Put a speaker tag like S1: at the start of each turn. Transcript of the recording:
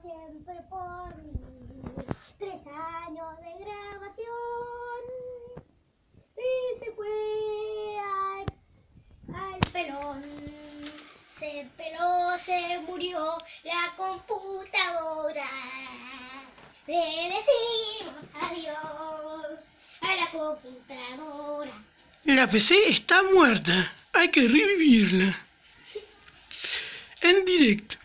S1: siempre por mí. Tres años de grabación y se fue al, al pelón. Se peló, se murió la computadora. Le decimos adiós a la computadora.
S2: La PC está muerta. Hay que revivirla. En directo.